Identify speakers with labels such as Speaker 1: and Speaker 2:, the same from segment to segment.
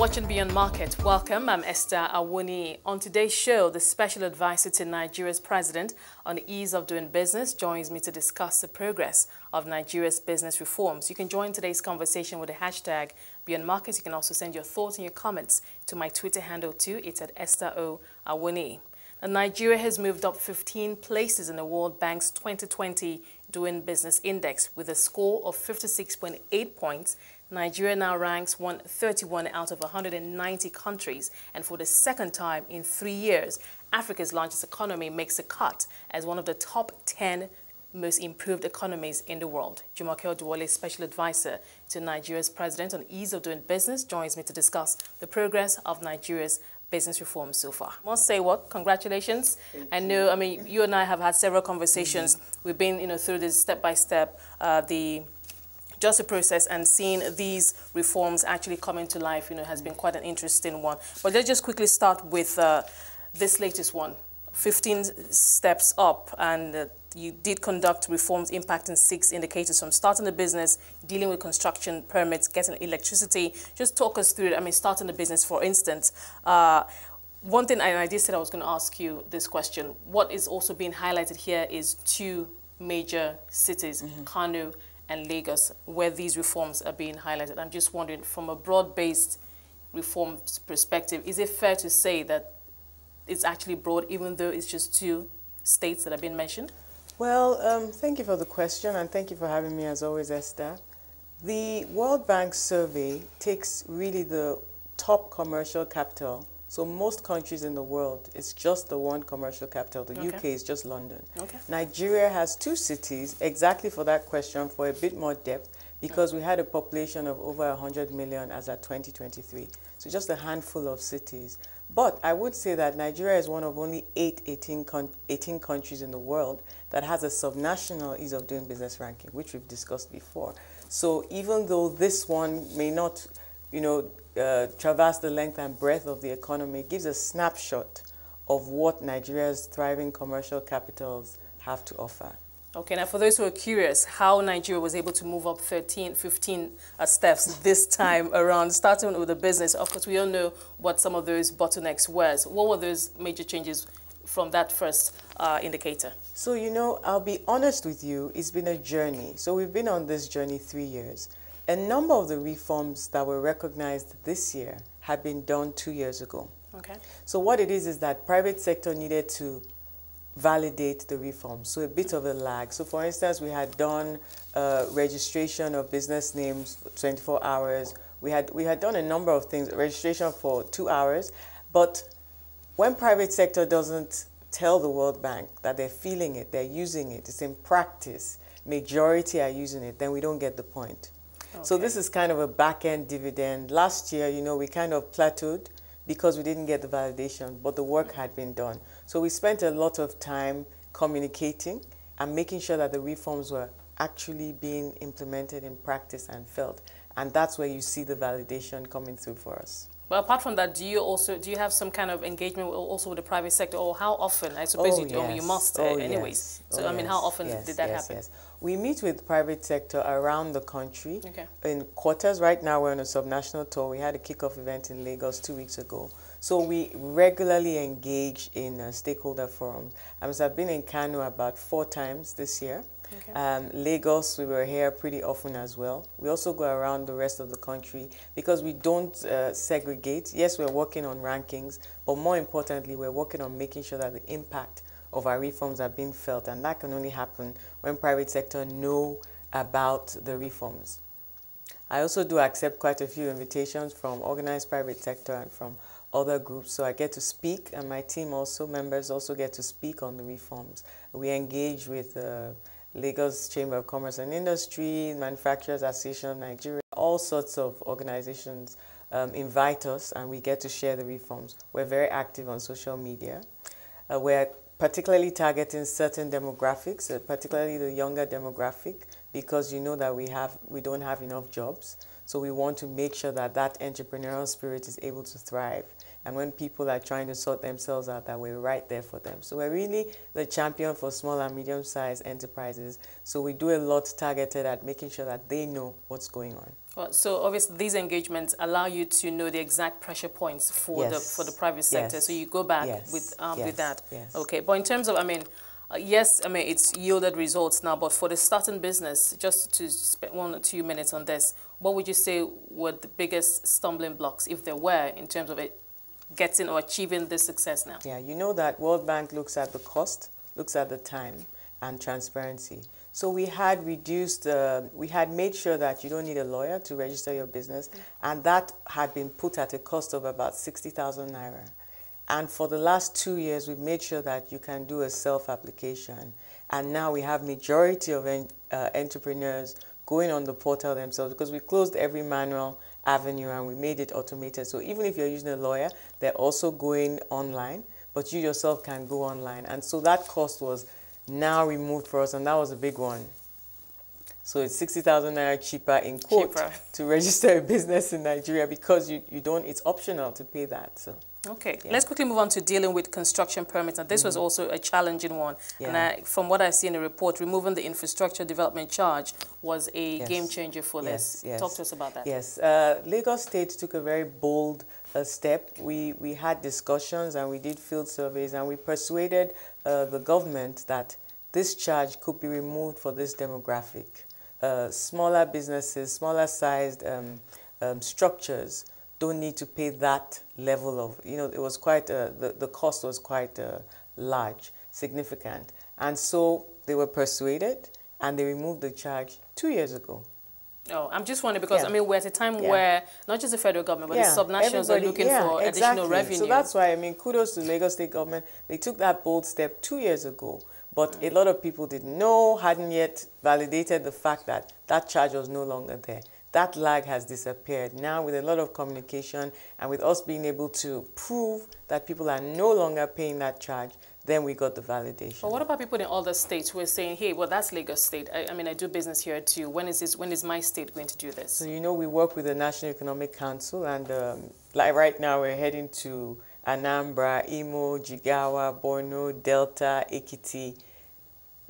Speaker 1: watching Beyond Market. Welcome. I'm Esther Awoniyi. On today's show, the special advisor to Nigeria's president on the ease of doing business joins me to discuss the progress of Nigeria's business reforms. You can join today's conversation with the hashtag Beyond Market. You can also send your thoughts and your comments to my Twitter handle too. It's at Esther O. Awoniyi. Nigeria has moved up 15 places in the World Bank's 2020 Doing Business Index with a score of 56.8 points Nigeria now ranks 131 out of 190 countries, and for the second time in three years, Africa's largest economy makes a cut as one of the top 10 most improved economies in the world. Jumoke Oduwole, special advisor to Nigeria's president on ease of doing business, joins me to discuss the progress of Nigeria's business reform so far. I must say what, congratulations. Thank I know. I mean, you and I have had several conversations. Mm -hmm. We've been, you know, through this step by step, uh, the just the process and seeing these reforms actually coming to life, you know, has been quite an interesting one. But let's just quickly start with uh, this latest one, 15 steps up, and uh, you did conduct reforms impacting six indicators from starting the business, dealing with construction permits, getting electricity. Just talk us through it. I mean, starting the business, for instance. Uh, one thing, and I did say I was going to ask you this question. What is also being highlighted here is two major cities, mm -hmm. Kano and Lagos where these reforms are being highlighted. I'm just wondering, from a broad-based reform perspective, is it fair to say that it's actually broad, even though it's just two states that have been mentioned?
Speaker 2: Well, um, thank you for the question, and thank you for having me as always, Esther. The World Bank survey takes really the top commercial capital so most countries in the world, it's just the one commercial capital. The okay. UK is just London. Okay. Nigeria has two cities, exactly for that question, for a bit more depth, because we had a population of over 100 million as at 2023. So just a handful of cities. But I would say that Nigeria is one of only eight, 18, 18 countries in the world that has a subnational ease of doing business ranking, which we've discussed before. So even though this one may not, you know, uh, traverse the length and breadth of the economy gives a snapshot of what Nigeria's thriving commercial capitals have to offer.
Speaker 1: Okay, now for those who are curious, how Nigeria was able to move up 13, 15 uh, steps this time around, starting with the business. Of course, we all know what some of those bottlenecks were. So what were those major changes from that first uh, indicator?
Speaker 2: So, you know, I'll be honest with you, it's been a journey. So we've been on this journey three years. A number of the reforms that were recognized this year had been done two years ago. Okay. So what it is is that private sector needed to validate the reforms, so a bit of a lag. So for instance, we had done uh, registration of business names for 24 hours. We had, we had done a number of things, registration for two hours, but when private sector doesn't tell the World Bank that they're feeling it, they're using it, it's in practice, majority are using it, then we don't get the point. Okay. So this is kind of a back-end dividend. Last year, you know, we kind of plateaued because we didn't get the validation, but the work had been done. So we spent a lot of time communicating and making sure that the reforms were actually being implemented in practice and felt. And that's where you see the validation coming through for us.
Speaker 1: But apart from that, do you also do you have some kind of engagement also with the private sector, or how often? I suppose oh, you, yes. you must, oh, anyways. Yes. So oh, I mean, how often yes, did that happen?
Speaker 2: We meet with private sector around the country okay. in quarters. Right now, we're on a subnational tour. We had a kickoff event in Lagos two weeks ago. So we regularly engage in uh, stakeholder forums. Um, I've been in Kano about four times this year. Okay. Um, Lagos, we were here pretty often as well. We also go around the rest of the country because we don't uh, segregate. Yes, we're working on rankings, but more importantly, we're working on making sure that the impact of our reforms are being felt, and that can only happen when private sector know about the reforms. I also do accept quite a few invitations from organized private sector and from other groups, so I get to speak, and my team also, members also get to speak on the reforms. We engage with uh, Lagos Chamber of Commerce and Industry, Manufacturers Association of Nigeria, all sorts of organizations um, invite us and we get to share the reforms. We're very active on social media. Uh, we're particularly targeting certain demographics, uh, particularly the younger demographic, because you know that we, have, we don't have enough jobs. So we want to make sure that that entrepreneurial spirit is able to thrive. And when people are trying to sort themselves out, that we're right there for them. So we're really the champion for small and medium-sized enterprises. So we do a lot targeted at making sure that they know what's going on.
Speaker 1: Well, so obviously these engagements allow you to know the exact pressure points for yes. the for the private sector. Yes. So you go back yes. with um, with that. Okay. But in terms of, I mean, uh, yes, I mean, it's yielded results now, but for the starting business, just to spend one or two minutes on this, what would you say were the biggest stumbling blocks, if there were, in terms of it getting or achieving this success now?
Speaker 2: Yeah, you know that World Bank looks at the cost, looks at the time, and transparency. So we had reduced, uh, we had made sure that you don't need a lawyer to register your business, mm and that had been put at a cost of about 60,000 naira. And for the last two years, we've made sure that you can do a self-application. And now we have majority of en uh, entrepreneurs going on the portal themselves because we closed every manual avenue and we made it automated. So even if you're using a lawyer, they're also going online, but you yourself can go online. And so that cost was now removed for us, and that was a big one. So it's 60,000 naira cheaper in quote cheaper. to register a business in Nigeria because you, you don't, it's optional to pay that. So.
Speaker 1: Okay, yeah. let's quickly move on to dealing with construction permits. And this mm -hmm. was mm-hmm. also a challenging one. Yeah. And I, from what I see in the report, removing the infrastructure development charge was a yes. game changer for yes. this. Yes. Talk to us about that.
Speaker 2: Yes, uh, Lagos State took a very bold uh, step. We, we had discussions and we did field surveys and we persuaded uh, the government that this charge could be removed for this demographic. Uh, smaller businesses, smaller sized um, um, structures don't need to pay that level of, you know, it was quite, uh, the, the cost was quite uh, large, significant. And so they were persuaded and they removed the charge two years ago.
Speaker 1: Oh, I'm just wondering because, yeah. I mean, we're at a time yeah. where not just the federal government, but yeah. the subnationals are looking for exactly. additional revenue.
Speaker 2: So that's why, I mean, kudos to the Lagos State government. They took that bold step two years ago. But mm. a lot of people didn't know, hadn't yet validated the fact that that charge was no longer there that lag has disappeared. Now with a lot of communication and with us being able to prove that people are no longer paying that charge, then we got the validation.
Speaker 1: But what about people in other states who are saying, hey, well, that's Lagos State. I, I, mean, I do business here too. When is, this, when is my state going to do this?
Speaker 2: So, you know, we work with the National Economic Council and um, like right now we're heading to Anambra, Imo, Jigawa, Borno, Delta, Ekiti,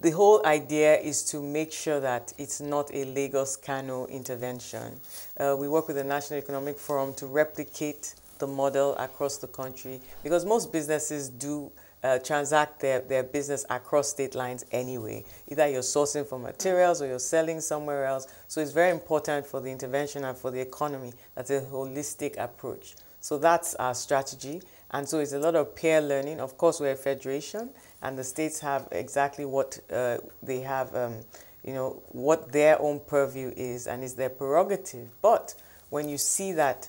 Speaker 2: the whole idea is to make sure that it's not a Lagos Kano intervention. Uh, we work with the National Economic Forum to replicate the model across the country because most businesses do uh, transact their, their business across state lines anyway. Either you're sourcing for materials or you're selling somewhere else. So it's very important for the intervention and for the economy. That's a holistic approach. So that's our strategy. And so it's a lot of peer learning. Of course, we're a federation and the states have exactly what uh, they have, um, you know, what their own purview is and is their prerogative. But when you see that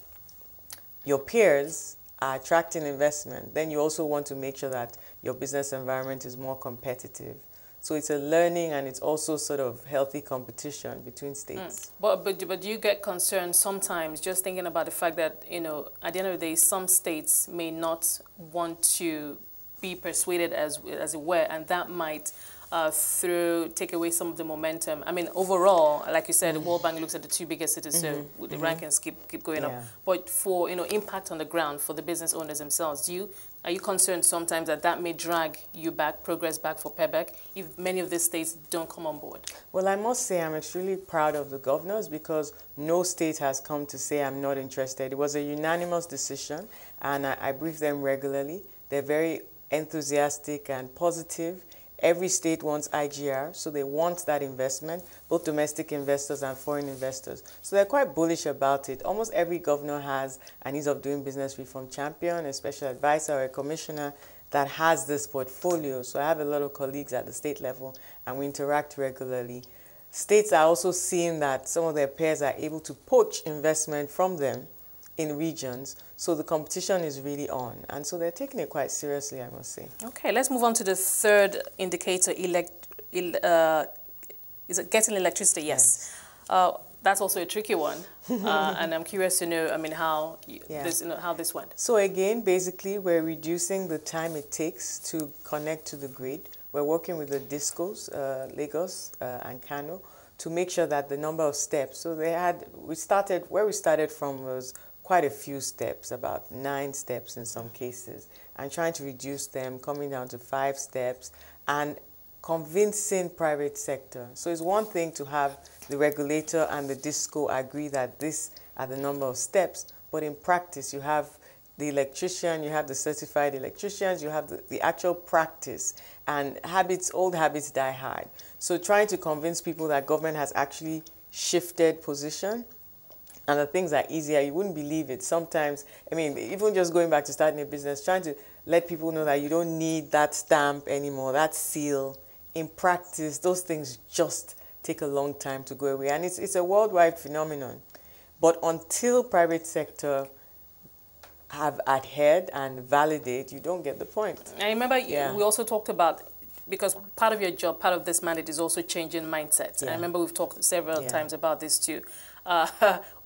Speaker 2: your peers are attracting investment, then you also want to make sure that your business environment is more competitive. So it's a learning and it's also sort of healthy competition between states.
Speaker 1: Mm. But, but, but do you get concerned sometimes just thinking about the fact that, you know, at the end of the day, some states may not want to be persuaded as, as it were, and that might uh, through take away some of the momentum. I mean, overall, like you said, mm the World Bank looks at the two biggest cities, mm -hmm. so the mm -hmm. rankings keep keep going yeah. up. But for you know impact on the ground for the business owners themselves, do you are you concerned sometimes that that may drag you back, progress back for PEBEC, if many of these states don't come on board?
Speaker 2: Well, I must say I'm extremely proud of the governors because no state has come to say I'm not interested. It was a unanimous decision, and I, I brief them regularly. They're very enthusiastic and positive. Every state wants IGR, so they want that investment, both domestic investors and foreign investors. So they're quite bullish about it. Almost every governor has an ease of doing business reform champion, a special advisor, or a commissioner that has this portfolio. So I have a lot of colleagues at the state level, and we interact regularly. States are also seeing that some of their peers are able to poach investment from them in regions. So the competition is really on. And so they're taking it quite seriously, I must say.
Speaker 1: Okay, let's move on to the third indicator, elect, uh, is it getting electricity? Yes. yes. Uh, that's also a tricky one. uh, and I'm curious to know, I mean, how, yeah. this, you know, how this went.
Speaker 2: So again, basically, we're reducing the time it takes to connect to the grid. We're working with the DISCOs, uh, Lagos uh, and Kano, to make sure that the number of steps, so they had, we started, where we started from was quite a few steps, about nine steps in some cases, and trying to reduce them, coming down to five steps, and convincing private sector. So it's one thing to have the regulator and the disco agree that this are the number of steps, but in practice you have the electrician, you have the certified electricians, you have the, the actual practice, and habits, old habits die hard. So trying to convince people that government has actually shifted position and the things are easier. You wouldn't believe it. Sometimes, I mean, even just going back to starting a business, trying to let people know that you don't need that stamp anymore, that seal. In practice, those things just take a long time to go away. And it's, it's a worldwide phenomenon. But until private sector have adhered and validate, you don't get the point.
Speaker 1: I remember yeah. we also talked about because part of your job, part of this mandate is also changing mindsets. Yeah. I remember we've talked several yeah. times about this too. Uh,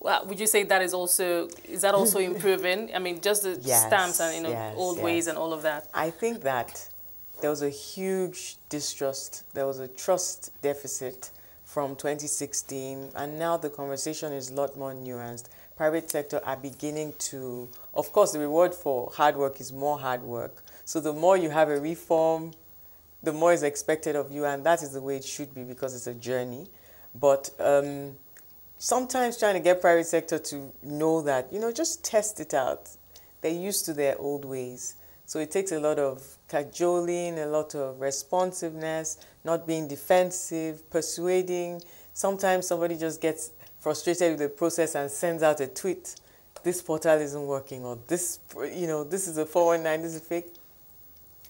Speaker 1: would you say that is also is that also improving? I mean, just the yes, stamps and you know yes, old yes. ways and all of that.
Speaker 2: I think that there was a huge distrust. There was a trust deficit from 2016, and now the conversation is a lot more nuanced. Private sector are beginning to, of course, the reward for hard work is more hard work. So the more you have a reform, the more is expected of you, and that is the way it should be because it's a journey. But um, sometimes trying to get private sector to know that, you know, just test it out. They're used to their old ways. So it takes a lot of cajoling, a lot of responsiveness, not being defensive, persuading. Sometimes somebody just gets frustrated with the process and sends out a tweet, this portal isn't working, or this, you know, this is a 419, this is fake.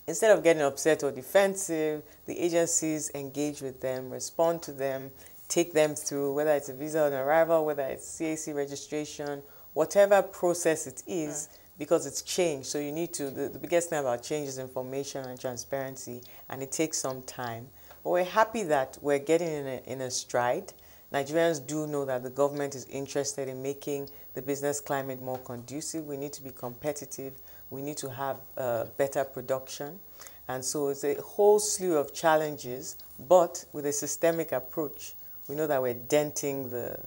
Speaker 2: Instead of getting upset or defensive, the agencies engage with them, respond to them, take them through, whether it's a visa on arrival, whether it's CAC registration, whatever process it is, because it's changed. So you need to, the, the biggest thing about change is information and transparency, and it takes some time. But we're happy that we're getting in a, in a stride. Nigerians do know that the government is interested in making the business climate more conducive. We need to be competitive. We need to have uh, better production. And so it's a whole slew of challenges, but with a systemic approach we know that we're denting the.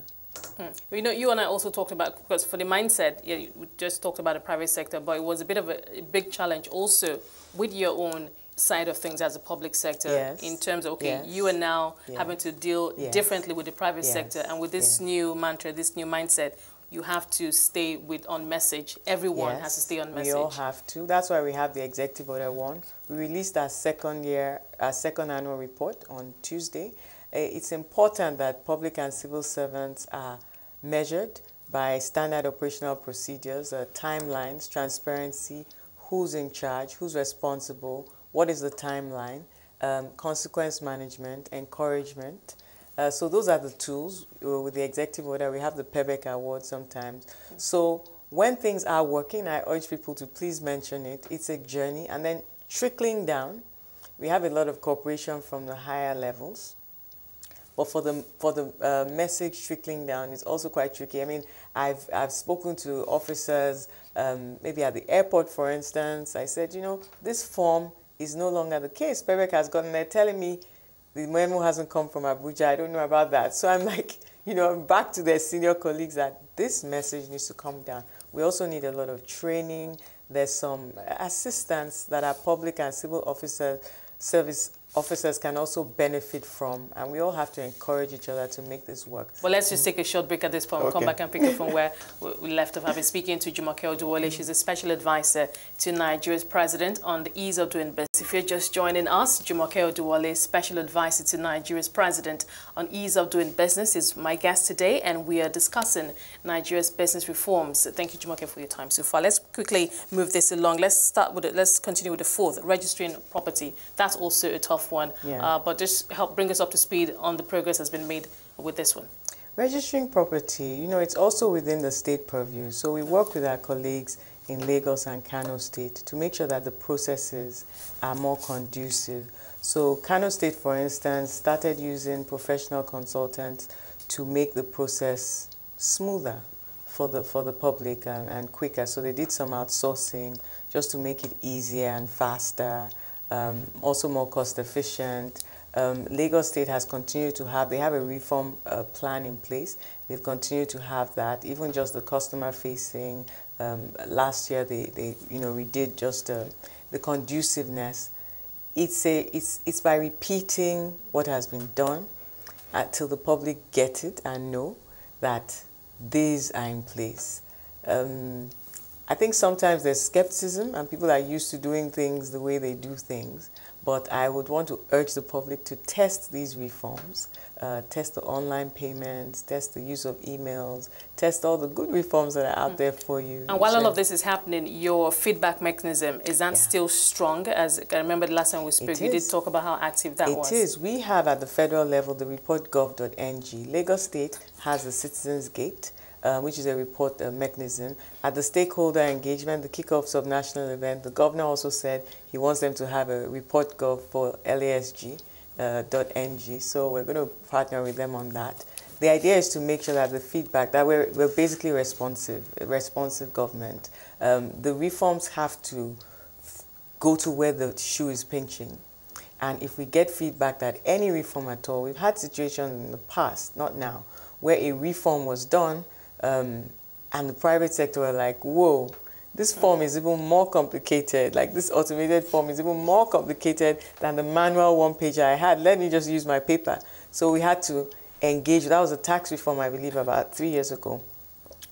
Speaker 1: Hmm. You know, you and I also talked about because for the mindset, yeah, we just talked about the private sector, but it was a bit of a, a big challenge also with your own side of things as a public sector yes. in terms of okay yes. you are now yes. having to deal differently with the private sector and with this new mantra this new mindset you have to stay with on message everyone has to stay on message
Speaker 2: we all have to that's why we have the executive order one we released our second year our second annual report on tuesday it's important that public and civil servants are measured by standard operational procedures, uh, timelines, transparency, who's in charge, who's responsible, what is the timeline, um, consequence management, encouragement. Uh, so those are the tools. Uh, with the executive order, we have the PEBEC award sometimes. So when things are working, I urge people to please mention it. It's a journey. And then trickling down, we have a lot of cooperation from the higher levels. But for the for the uh, message trickling down, it's also quite tricky. I mean, I've I've spoken to officers, um, maybe at the airport, for instance. I said, you know, this form is no longer the case. PEBEC has gotten there telling me the memo hasn't come from Abuja. I don't know about that. So I'm like, you know, back to their senior colleagues that this message needs to come down. We also need a lot of training. There's some assistance that our public and civil officers service officers can also benefit from, and we all have to encourage each other to make this work.
Speaker 1: Well, let's just take a short break at this point. We'll come back and pick up from where we left off. I've been speaking to Jumoke Oduwole. Mm-hmm. She's a special advisor to Nigeria's president on the ease of doing business. If you're just joining us, Jumoke Oduwole, special advisor to Nigeria's president on ease of doing business, is my guest today, and we are discussing Nigeria's business reforms. Thank you, Jumoke, for your time so far. Let's quickly move this along. Let's start with it. Let's continue with the fourth, registering property. That's also a tough tough one. Yeah. Uh, but just help bring us up to speed on the progress that's been made with this one.
Speaker 2: Registering property, you know, it's also within the state purview. So we work with our colleagues in Lagos and Kano State to make sure that the processes are more conducive. So Kano State, for instance, started using professional consultants to make the process smoother for the, for the public and, and quicker. So they did some outsourcing just to make it easier and faster um, also more cost efficient. Uh, um, Lagos State has continued to have, they have a reform uh, plan in place. They've continued to have that, even just the customer facing. Um, last year, they, they, you know, we did just uh, the conduciveness. It's, a, it's, it's by repeating what has been done until the public get it and know that these are in place. Um, I think sometimes there's skepticism and people are used to doing things the way they do things. But I would want to urge the public to test these reforms, uh, test the online payments, test the use of emails, test all the good reforms that are out mm. there for you.
Speaker 1: And while all of this is happening, your feedback mechanism, is that yeah. still strong? As I remember the last time we spoke, you did talk about how active that
Speaker 2: it
Speaker 1: was.
Speaker 2: It is. We have at the federal level the report gov.ng. Lagos State has a Citizens Gate um, which is a report uh, mechanism. At the stakeholder engagement, the kickoff of national event, the governor also said he wants them to have a report gov for LASG. Uh, .ng. So we're going to partner with them on that. The idea is to make sure that the feedback that we're, we're basically responsive, responsive government. Um, the reforms have to go to where the shoe is pinching. And if we get feedback that any reform at all, we've had situations in the past, not now, where a reform was done um, and the private sector were like, whoa, this form is even more complicated. Like this automated form is even more complicated than the manual one page I had. Let me just use my paper. So we had to engage. That was a tax reform, I believe, about three years ago.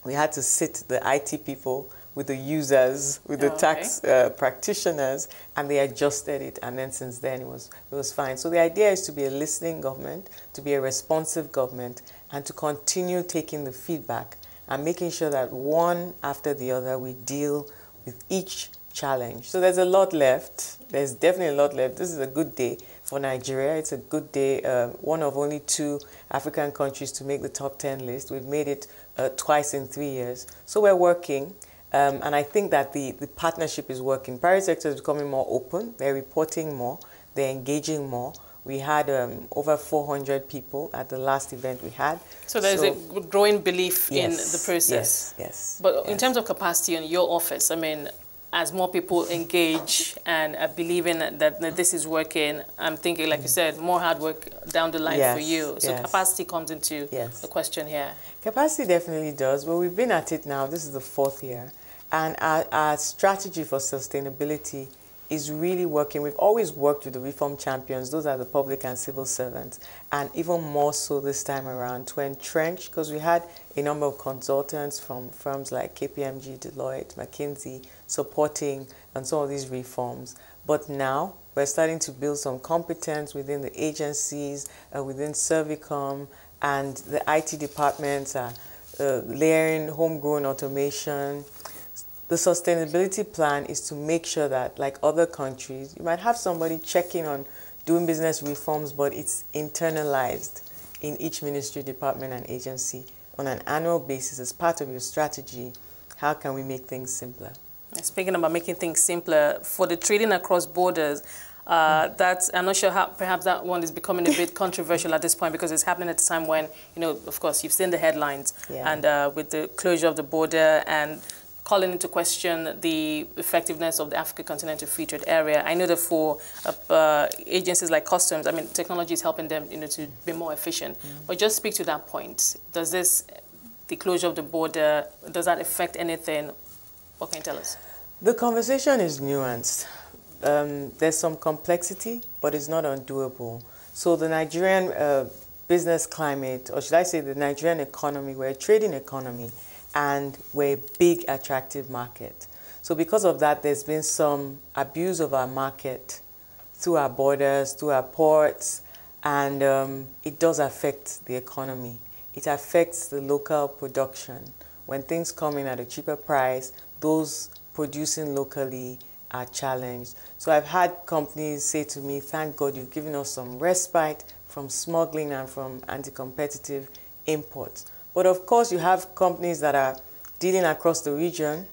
Speaker 2: We had to sit the IT people with the users, with the oh, okay. tax uh, practitioners, and they adjusted it. And then since then, it was it was fine. So the idea is to be a listening government, to be a responsive government, and to continue taking the feedback and making sure that one after the other we deal with each challenge. So there's a lot left. There's definitely a lot left. This is a good day for Nigeria. It's a good day, uh, one of only two African countries to make the top 10 list. We've made it uh, twice in three years. So we're working. Um, and I think that the, the partnership is working. Private sector is becoming more open. They're reporting more. They're engaging more. We had um, over 400 people at the last event we had.
Speaker 1: So there's so, a growing belief yes, in the process.
Speaker 2: Yes, yes.
Speaker 1: But
Speaker 2: yes.
Speaker 1: in terms of capacity in your office, I mean, as more people engage and are believing that, that, this is working, I'm thinking, like you said, more hard work down the line yes, for you. So yes. capacity comes into yes. the question here.
Speaker 2: Capacity definitely does. But we've been at it now. This is the fourth year. And our, our strategy for sustainability is really working. We've always worked with the reform champions. Those are the public and civil servants. And even more so this time around to entrench, because we had a number of consultants from firms like KPMG, Deloitte, McKinsey supporting on some of these reforms. But now we're starting to build some competence within the agencies, uh, within Servicom, and the IT departments are uh, layering homegrown automation, the sustainability plan is to make sure that, like other countries, you might have somebody checking on doing business reforms, but it's internalized in each ministry, department, and agency on an annual basis as part of your strategy. How can we make things simpler?
Speaker 1: Speaking about making things simpler, for the trading across borders, uh, that's, I'm not sure how, perhaps that one is becoming a bit controversial at this point because it's happening at a time when, you know, of course, you've seen the headlines yeah. and uh, with the closure of the border and calling into question the effectiveness of the African Continental Free Trade Area. I know that for uh, uh, agencies like customs, I mean, technology is helping them, you know, to be more efficient. Mm -hmm. But just speak to that point. Does this, the closure of the border, does that affect anything? What can you tell us?
Speaker 2: The conversation is nuanced. Um, there's some complexity, but it's not undoable. So the Nigerian uh, business climate, or should I say the Nigerian economy, we're a trading economy and we're a big attractive market. So because of that, there's been some abuse of our market through our borders, through our ports, and um, it does affect the economy. It affects the local production. When things come in at a cheaper price, those producing locally are challenged. So I've had companies say to me, thank God you've given us some respite from smuggling and from anti-competitive imports. But of course, you have companies that are dealing across the region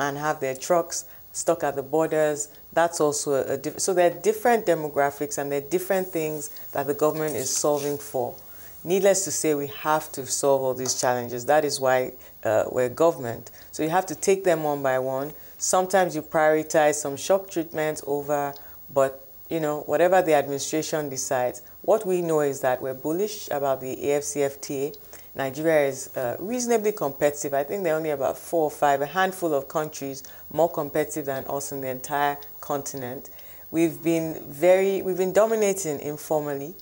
Speaker 2: and have their trucks stuck at the borders. That's also a, so there are different demographics and there are different things that the government is solving for. Needless to say, we have to solve all these challenges. That is why uh, we're government. So you have to take them one by one. Sometimes you prioritize some shock treatments over, but you know, whatever the administration decides, what we know is that we're bullish about the AFCFTA. Nigeria is uh, reasonably competitive. I think there are only about four or five, a handful of countries more competitive than us in the entire continent. We've been very, we've been dominating informally.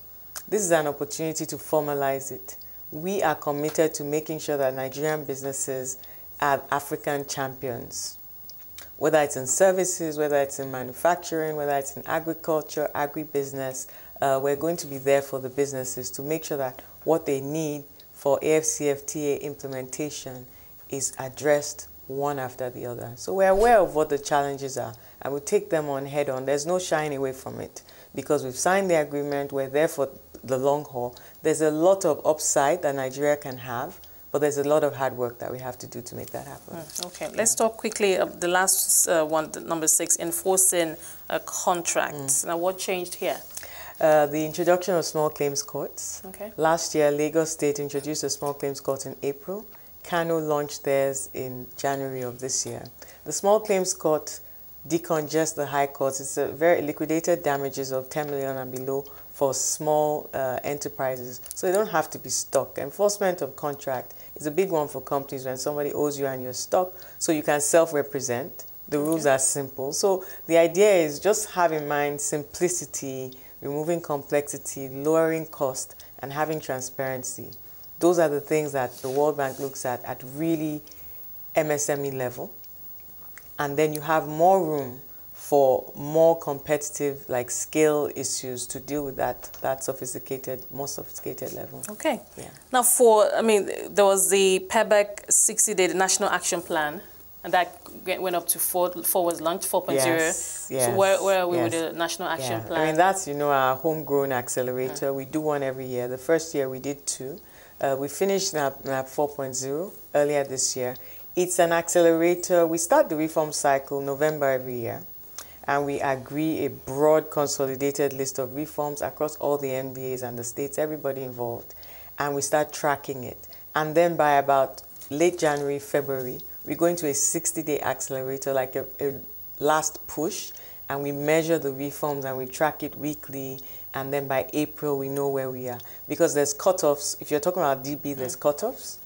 Speaker 2: This is an opportunity to formalize it. We are committed to making sure that Nigerian businesses are African champions whether it's in services, whether it's in manufacturing, whether it's in agriculture, agribusiness, uh, we're going to be there for the businesses to make sure that what they need for AFCFTA implementation is addressed one after the other. So we're aware of what the challenges are and we take them on head on. There's no shying away from it because we've signed the agreement, we're there for the long haul. There's a lot of upside that Nigeria can have but there's a lot of hard work that we have to do to make that happen.
Speaker 1: Mm, okay, yeah. let's talk quickly. Uh, the last uh, one, number six, enforcing a contract. Mm. Now, what changed here?
Speaker 2: Uh, the introduction of small claims courts. Okay. Last year, Lagos State introduced a small claims court in April. Kano launched theirs in January of this year. The small claims court decongest the high courts. It's a very liquidated damages of 10 million and below for small uh, enterprises. So they don't have to be stuck. Enforcement of contract is a big one for companies when somebody owes you and you're stuck. So you can self-represent. The okay. rules are simple. So the idea is just have in mind simplicity, removing complexity, lowering cost, and having transparency. Those are the things that the World Bank looks at at really MSME level. And then you have more room for more competitive like scale issues to deal with that that sophisticated more sophisticated level.
Speaker 1: Okay. Yeah. Now for i mean there was the PEBEC 60 day national action plan and that went up to four forward launch 4.0 yes, yes, so where, where are we yes. with the national action
Speaker 2: yeah.
Speaker 1: plan
Speaker 2: i mean that's you know our homegrown accelerator mm. we do one every year the first year we did two uh, we finished NAP, NAP 4.0 earlier this year it's an accelerator. We start the reform cycle November every year, and we agree a broad consolidated list of reforms across all the MDAs and the states, everybody involved, and we start tracking it. And then by about late January, February, we go into a 60-day accelerator, like a, a last push, and we measure the reforms and we track it weekly and then by April we know where we are because there's cutoffs. If you're talking about DB, there's mm. cutoffs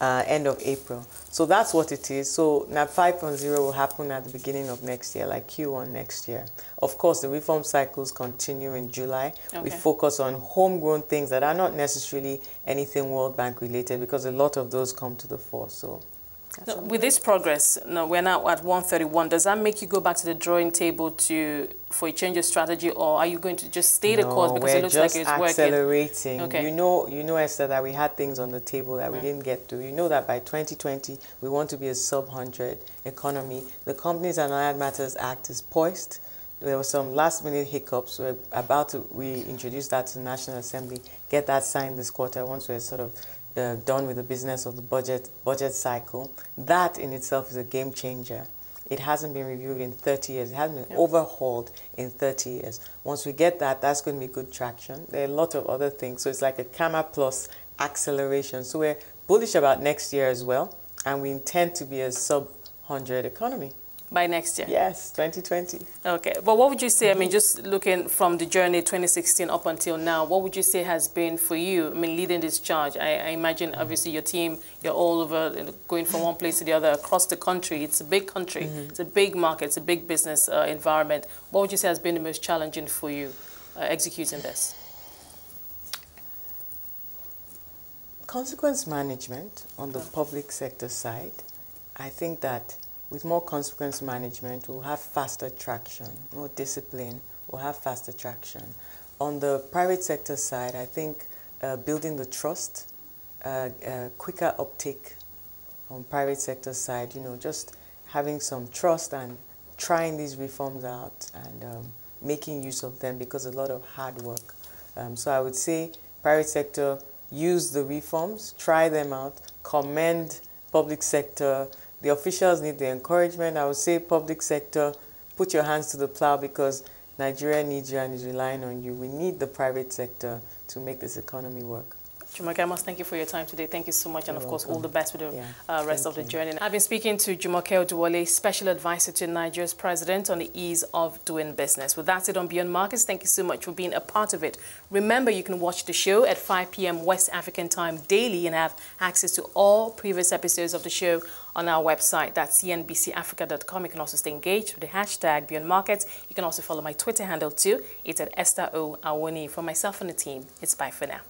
Speaker 2: uh, end of April. So that's what it is. So NAP 5.0 will happen at the beginning of next year, like Q1 next year. Of course, the reform cycles continue in July. Okay. We focus on homegrown things that are not necessarily anything World Bank related because a lot of those come to the fore. So
Speaker 1: no, with this progress, no, we're now at 131. Does that make you go back to the drawing table to for a change of strategy, or are you going to just stay
Speaker 2: no,
Speaker 1: the course because it looks like it's
Speaker 2: accelerating. Okay. You know, you know, Esther, that we had things on the table that we mm. didn't get to. You know that by 2020 we want to be a sub 100 economy. The Companies and Allied Matters Act is poised. There were some last minute hiccups. We're about to reintroduce that to the National Assembly, get that signed this quarter once we're sort of uh, done with the business of the budget budget cycle. That in itself is a game changer. It hasn't been reviewed in 30 years. It hasn't been overhauled in 30 years. Once we get that, that's going to be good traction. There are a lot of other things. So it's like a CAMA plus acceleration. So we're bullish about next year as well. And we intend to be a sub 100 economy
Speaker 1: by next year?
Speaker 2: Yes, 2020.
Speaker 1: Okay, but what would you say, I mean, just looking from the journey 2016 up until now, what would you say has been for you, I mean, leading this charge? I, I imagine, obviously, your team, you're all over, going from one place to the other across the country. It's a big country. Mm -hmm. It's a big market. It's a big business uh, environment. What would you say has been the most challenging for you uh, executing this?
Speaker 2: Consequence management on the public sector side. I think that with more consequence management, we'll have faster traction, more discipline, we'll have faster traction. On the private sector side, I think uh, building the trust, uh, uh, quicker uptake on private sector side, you know, just having some trust and trying these reforms out and um, making use of them because a lot of hard work. Um, so I would say private sector, use the reforms, try them out, commend public sector, the officials need the encouragement. I would say public sector, put your hands to the plow because Nigeria needs you and is relying on you. We need the private sector to make this economy work.
Speaker 1: Jumoke, I must thank you for your time today. Thank you so much. You're and of welcome. course, all the best with the yeah, uh, rest of the you. journey. I've been speaking to Jumoke Oduwole, Special Advisor to Nigeria's President on the ease of doing business. With that said on Beyond Markets, thank you so much for being a part of it. Remember, you can watch the show at 5 p.m. West African time daily and have access to all previous episodes of the show on our website. That's cnbcafrica.com. You can also stay engaged with the hashtag Beyond Markets. You can also follow my Twitter handle too. It's at Esther O. Awoniyi. For myself and the team, it's bye for now.